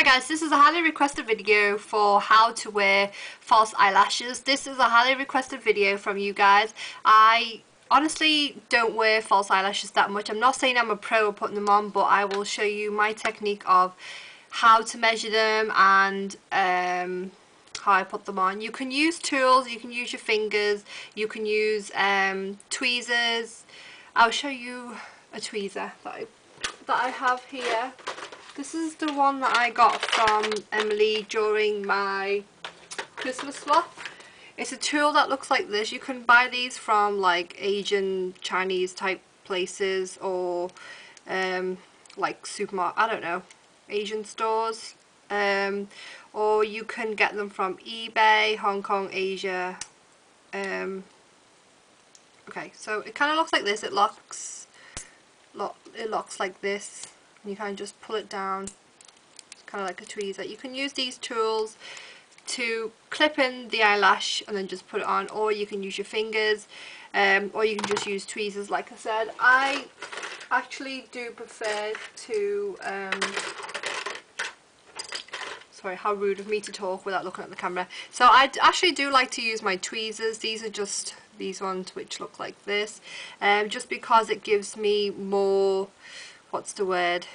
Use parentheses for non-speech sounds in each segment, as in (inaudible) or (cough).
Hi guys, this is a highly requested video for how to wear false eyelashes. This is a highly requested video from you guys. I honestly don't wear false eyelashes that much. I'm not saying I'm a pro at putting them on, but I will show you my technique of how to measure them and um, how I put them on. You can use tools, you can use your fingers, you can use um, tweezers. I'll show you a tweezer that I, that I have here. This is the one that I got from Emily during my Christmas swap. It's a tool that looks like this. You can buy these from like Asian, Chinese type places or um, like supermarket, I don't know, Asian stores. Um, or you can get them from eBay, Hong Kong, Asia. Um, okay, so it kind of looks like this. It locks, lock, it locks like this you kind of just pull it down it's kind of like a tweezer. You can use these tools to clip in the eyelash and then just put it on or you can use your fingers um, or you can just use tweezers like I said. I actually do prefer to um, sorry how rude of me to talk without looking at the camera. So I actually do like to use my tweezers. These are just these ones which look like this um, just because it gives me more what's the word?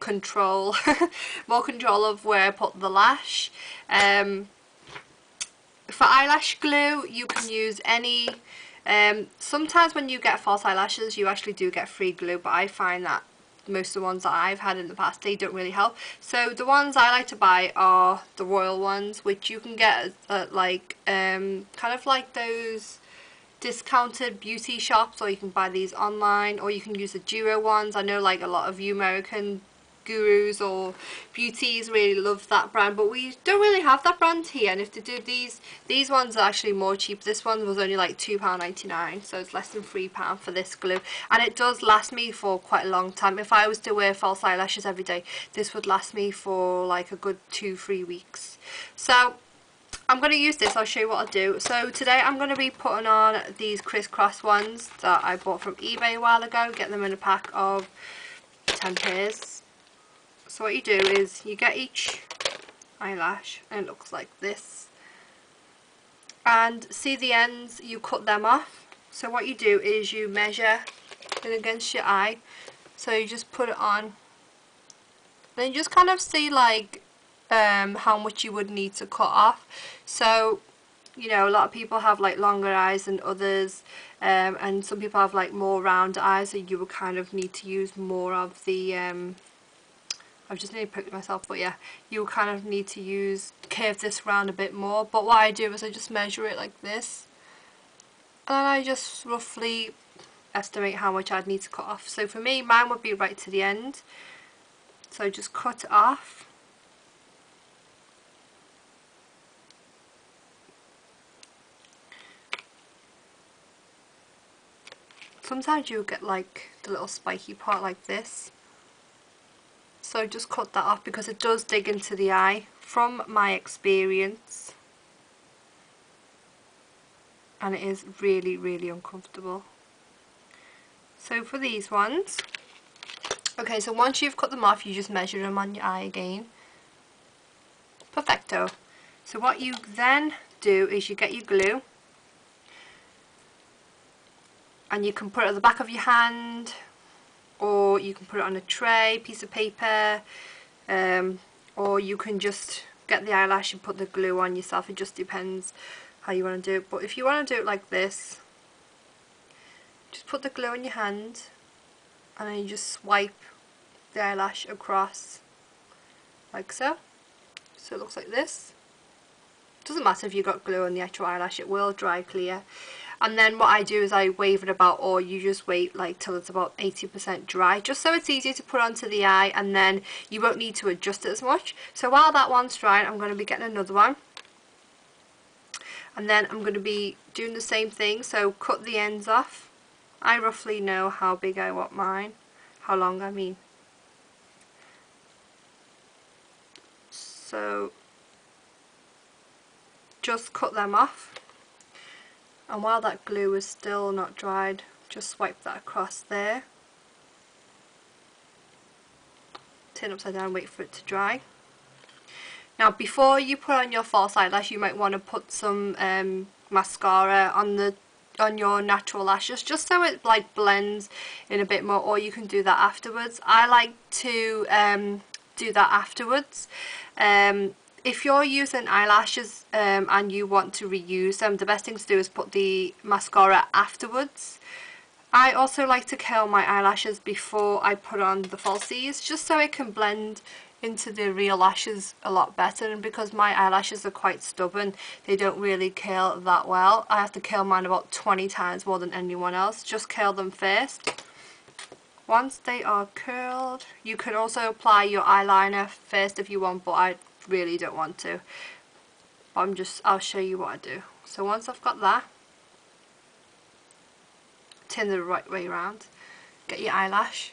Control. (laughs) More control of where I put the lash. Um, for eyelash glue you can use any um, sometimes when you get false eyelashes you actually do get free glue but I find that most of the ones that I've had in the past they don't really help. So the ones I like to buy are the royal ones which you can get at, like um, kind of like those discounted beauty shops or you can buy these online or you can use the Duo ones. I know like a lot of you American gurus or beauties really love that brand but we don't really have that brand here. And if they do these these ones are actually more cheap. This one was only like £2.99 so it's less than £3 for this glue. And it does last me for quite a long time. If I was to wear false eyelashes every day this would last me for like a good two three weeks. So I'm going to use this, I'll show you what I'll do. So today I'm going to be putting on these crisscross ones that I bought from eBay a while ago. Get them in a pack of 10 pairs. So what you do is you get each eyelash and it looks like this. And see the ends, you cut them off. So what you do is you measure it against your eye. So you just put it on. Then you just kind of see like um, how much you would need to cut off. So, you know, a lot of people have like longer eyes than others um, and some people have like more round eyes so you would kind of need to use more of the, um, I've just nearly pricked myself but yeah, you kind of need to use, curve this round a bit more. But what I do is I just measure it like this and then I just roughly estimate how much I'd need to cut off. So for me, mine would be right to the end. So just cut off sometimes you'll get like the little spiky part like this. So just cut that off because it does dig into the eye from my experience. And it is really really uncomfortable. So for these ones okay so once you've cut them off you just measure them on your eye again. Perfecto. So what you then do is you get your glue and you can put it at the back of your hand or you can put it on a tray, piece of paper um, or you can just get the eyelash and put the glue on yourself, it just depends how you want to do it. But if you want to do it like this, just put the glue on your hand and then you just swipe the eyelash across like so. So it looks like this. Doesn't matter if you've got glue on the actual eyelash, it will dry clear and then what I do is I wave it about or you just wait like till it's about 80% dry just so it's easier to put onto the eye and then you won't need to adjust it as much. So while that one's drying I'm going to be getting another one. And then I'm going to be doing the same thing so cut the ends off. I roughly know how big I want mine how long I mean. So just cut them off and while that glue is still not dried just swipe that across there turn upside down wait for it to dry. Now before you put on your false eyelash you might want to put some um, mascara on the on your natural lashes just so it like blends in a bit more or you can do that afterwards. I like to um, do that afterwards. Um, if you're using eyelashes um, and you want to reuse them the best thing to do is put the mascara afterwards. I also like to curl my eyelashes before I put on the falsies just so it can blend into the real lashes a lot better and because my eyelashes are quite stubborn they don't really curl that well. I have to curl mine about 20 times more than anyone else. Just curl them first. Once they are curled you can also apply your eyeliner first if you want but I really don't want to. I'm just I'll show you what I do. So once I've got that turn the right way around get your eyelash.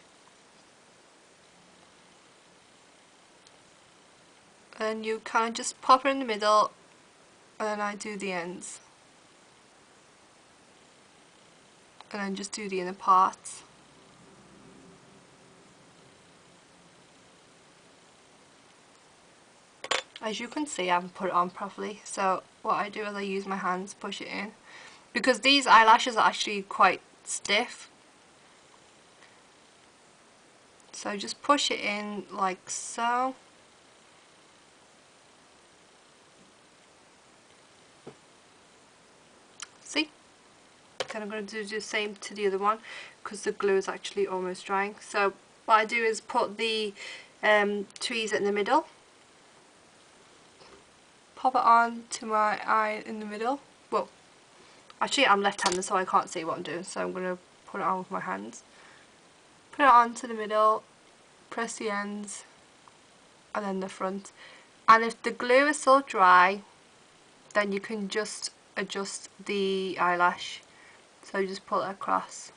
And you kind of just pop it in the middle and I do the ends. And then just do the inner parts as you can see I haven't put it on properly. So what I do is I use my hands push it in. Because these eyelashes are actually quite stiff. So just push it in like so. See? Then I'm going to do the same to the other one because the glue is actually almost drying. So what I do is put the um, tweezers in the middle pop it on to my eye in the middle. Well actually I'm left-handed so I can't see what I'm doing so I'm going to put it on with my hands. Put it on to the middle press the ends and then the front. And if the glue is still dry then you can just adjust the eyelash. So just pull it across.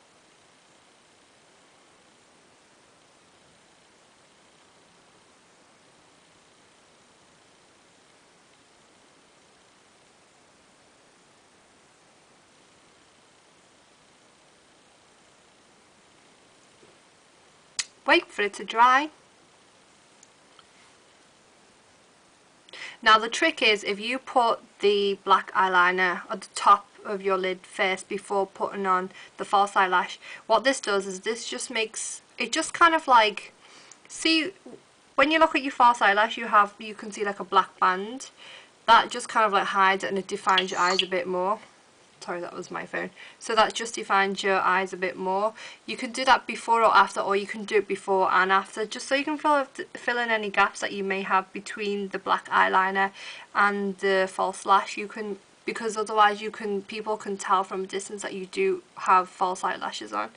Wait for it to dry. Now the trick is if you put the black eyeliner at the top of your lid first before putting on the false eyelash. What this does is this just makes, it just kind of like, see when you look at your false eyelash you have, you can see like a black band. That just kind of like hides it and it defines your eyes a bit more. Sorry that was my phone. So that just defines your eyes a bit more. You can do that before or after or you can do it before and after just so you can fill, fill in any gaps that you may have between the black eyeliner and the false lash. You can because otherwise you can people can tell from a distance that you do have false eyelashes on.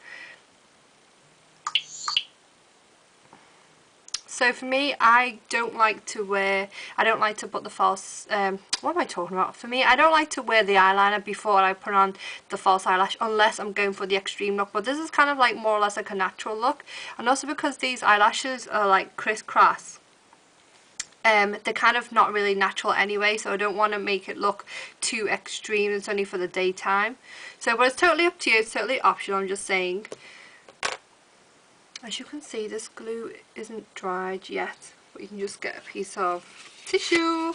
So for me, I don't like to wear, I don't like to put the false, um, what am I talking about? For me, I don't like to wear the eyeliner before I put on the false eyelash unless I'm going for the extreme look. But this is kind of like more or less like a natural look. And also because these eyelashes are like crisscross um, they're kind of not really natural anyway so I don't want to make it look too extreme it's only for the daytime so but it's totally up to you it's totally optional I'm just saying as you can see this glue isn't dried yet but you can just get a piece of tissue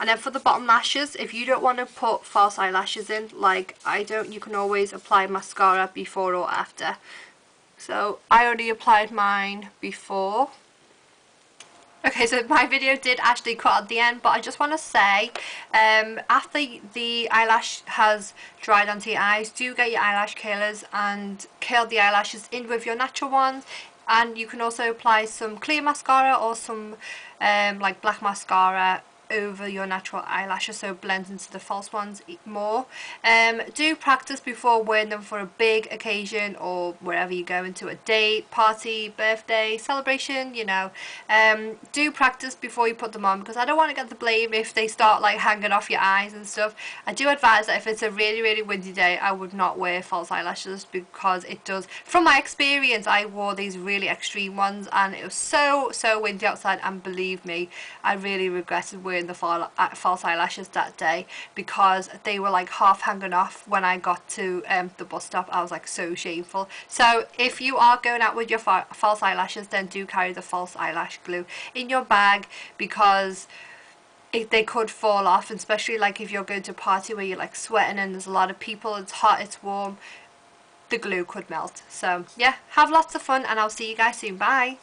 and then for the bottom lashes if you don't want to put false eyelashes in like I don't you can always apply mascara before or after so I already applied mine before. Okay, so my video did actually cut at the end, but I just want to say, um, after the eyelash has dried onto your eyes, do get your eyelash curlers and curl the eyelashes in with your natural ones. And you can also apply some clear mascara or some um, like black mascara over your natural eyelashes so it blends into the false ones more. Um, do practice before wearing them for a big occasion or wherever you go into a date, party, birthday, celebration, you know. Um, do practice before you put them on because I don't want to get the blame if they start like hanging off your eyes and stuff. I do advise that if it's a really really windy day I would not wear false eyelashes because it does, from my experience I wore these really extreme ones and it was so so windy outside and believe me I really regretted wearing wearing the uh, false eyelashes that day because they were like half hanging off when I got to um, the bus stop. I was like so shameful. So if you are going out with your fa false eyelashes then do carry the false eyelash glue in your bag because it, they could fall off especially like if you're going to a party where you're like sweating and there's a lot of people it's hot it's warm the glue could melt so yeah have lots of fun and I'll see you guys soon bye